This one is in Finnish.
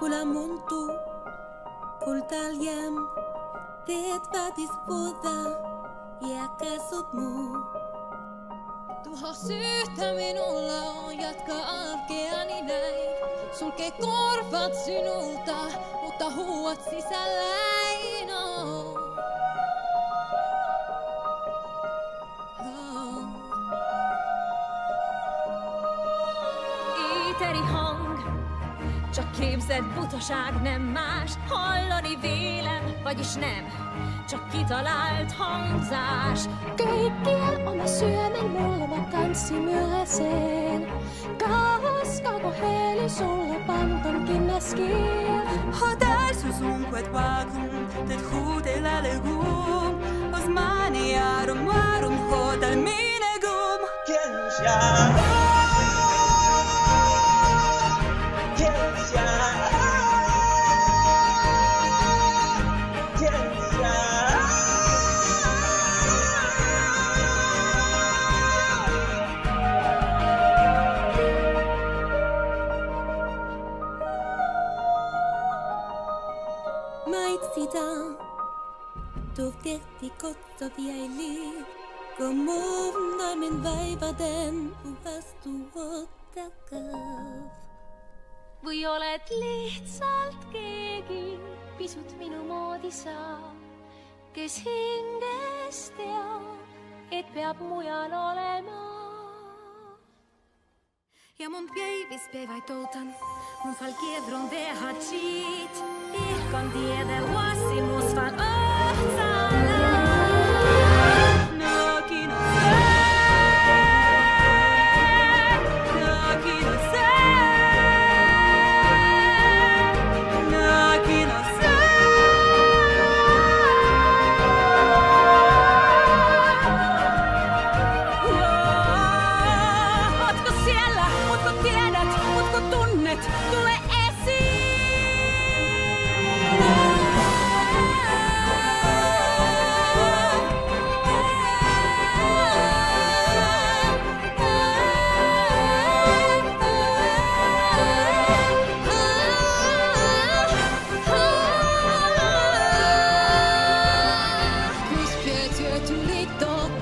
kul montu, kul taljem, teet vaatis voda, iäkäsut muu. Tuha syytä minulla on jatkaa arkeani näin. Sulke korvat sinulta, mutta huuat sisälläin. Oh. Éteri hang, Csak képzett butaság nem más, hallani vélem, vagyis nem, csak kitalált hangzás. Kaikkial oma syömen mulla mä tanssi myöhäiseen, koska heli sulla pantankin äsken. Hatásos unquet vágum, tehát huutel elegum, az mániárum várum, hotel minegum. Kenus jár. maitsida Du vet i gott av jeg liv På morgenen veiva den puhas tuota kav. Või oled lihtsalt keegi pisut minu moodi sa, kes hinges teab, et peab mujal olema. Ja mom pjej, vi spevaj totan, mom falkedron ve hačit, ihkon diede uosimus van ohcan. grito